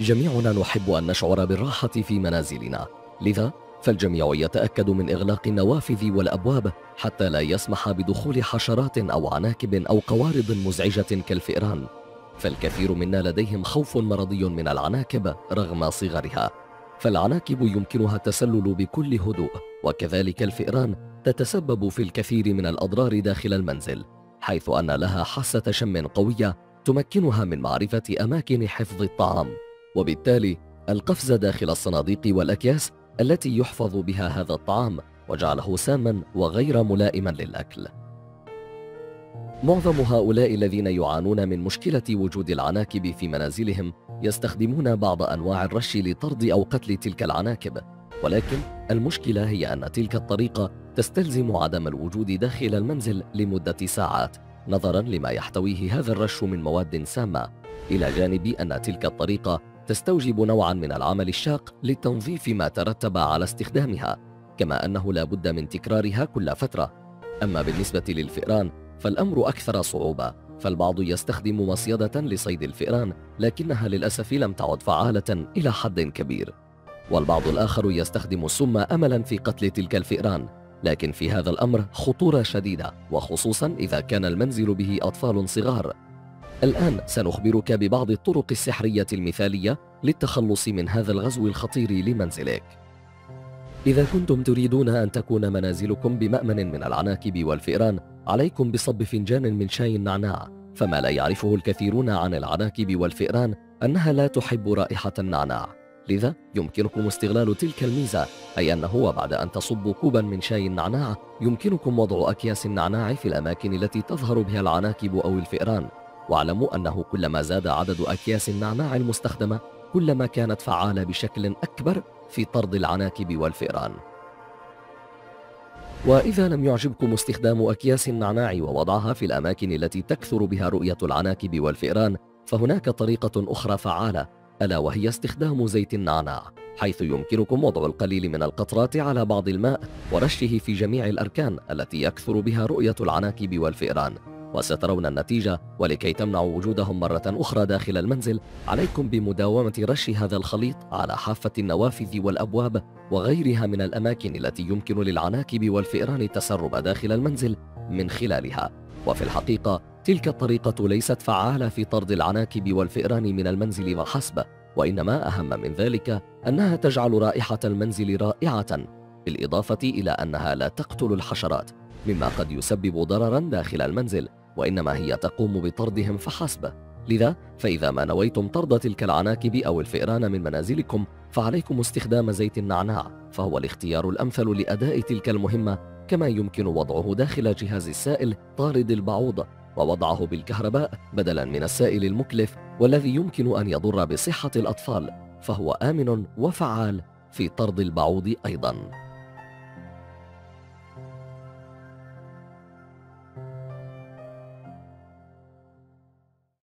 جميعنا نحب أن نشعر بالراحة في منازلنا. لذا فالجميع يتأكد من إغلاق النوافذ والأبواب حتى لا يسمح بدخول حشرات أو عناكب أو قوارض مزعجة كالفئران. فالكثير منا لديهم خوف مرضي من العناكب رغم صغرها. فالعناكب يمكنها التسلل بكل هدوء وكذلك الفئران تتسبب في الكثير من الأضرار داخل المنزل حيث أن لها حاسة شم قوية تمكنها من معرفة أماكن حفظ الطعام. وبالتالي القفز داخل الصناديق والأكياس التي يحفظ بها هذا الطعام وجعله ساما وغير ملائما للأكل. معظم هؤلاء الذين يعانون من مشكلة وجود العناكب في منازلهم يستخدمون بعض أنواع الرش لطرد أو قتل تلك العناكب ولكن المشكلة هي أن تلك الطريقة تستلزم عدم الوجود داخل المنزل لمدة ساعات نظرا لما يحتويه هذا الرش من مواد سامة. إلى جانب أن تلك الطريقة تستوجب نوعا من العمل الشاق لتنظيف ما ترتب على استخدامها كما أنه لا بد من تكرارها كل فترة. أما بالنسبة للفئران فالأمر أكثر صعوبة فالبعض يستخدم مصيدة لصيد الفئران لكنها للأسف لم تعد فعالة إلى حد كبير. والبعض الآخر يستخدم السم أملا في قتل تلك الفئران لكن في هذا الأمر خطورة شديدة وخصوصا إذا كان المنزل به أطفال صغار. الآن سنخبرك ببعض الطرق السحرية المثالية للتخلص من هذا الغزو الخطير لمنزلك. إذا كنتم تريدون أن تكون منازلكم بمأمن من العناكب والفئران عليكم بصب فنجان من شاي النعناع فما لا يعرفه الكثيرون عن العناكب والفئران أنها لا تحب رائحة النعناع. لذا يمكنكم استغلال تلك الميزة أي أنه وبعد أن تصبوا كوبا من شاي النعناع يمكنكم وضع أكياس النعناع في الأماكن التي تظهر بها العناكب أو الفئران. واعلموا أنه كلما زاد عدد أكياس النعناع المستخدمة كلما كانت فعالة بشكل أكبر في طرد العناكب والفئران. وإذا لم يعجبكم استخدام أكياس النعناع ووضعها في الأماكن التي تكثر بها رؤية العناكب والفئران فهناك طريقة أخرى فعالة ألا وهي استخدام زيت النعناع حيث يمكنكم وضع القليل من القطرات على بعض الماء ورشه في جميع الأركان التي يكثر بها رؤية العناكب والفئران. وسترون النتيجة ولكي تمنعوا وجودهم مرة أخرى داخل المنزل عليكم بمداومة رش هذا الخليط على حافة النوافذ والأبواب وغيرها من الأماكن التي يمكن للعناكب والفئران التسرب داخل المنزل من خلالها. وفي الحقيقة تلك الطريقة ليست فعالة في طرد العناكب والفئران من المنزل وحسب وإنما أهم من ذلك أنها تجعل رائحة المنزل رائعة بالإضافة إلى أنها لا تقتل الحشرات. مما قد يسبب ضررا داخل المنزل وإنما هي تقوم بطردهم فحسب لذا فإذا ما نويتم طرد تلك العناكب أو الفئران من منازلكم فعليكم استخدام زيت النعناع فهو الاختيار الأمثل لأداء تلك المهمة كما يمكن وضعه داخل جهاز السائل طارد البعوض ووضعه بالكهرباء بدلا من السائل المكلف والذي يمكن أن يضر بصحة الأطفال فهو آمن وفعال في طرد البعوض أيضاً.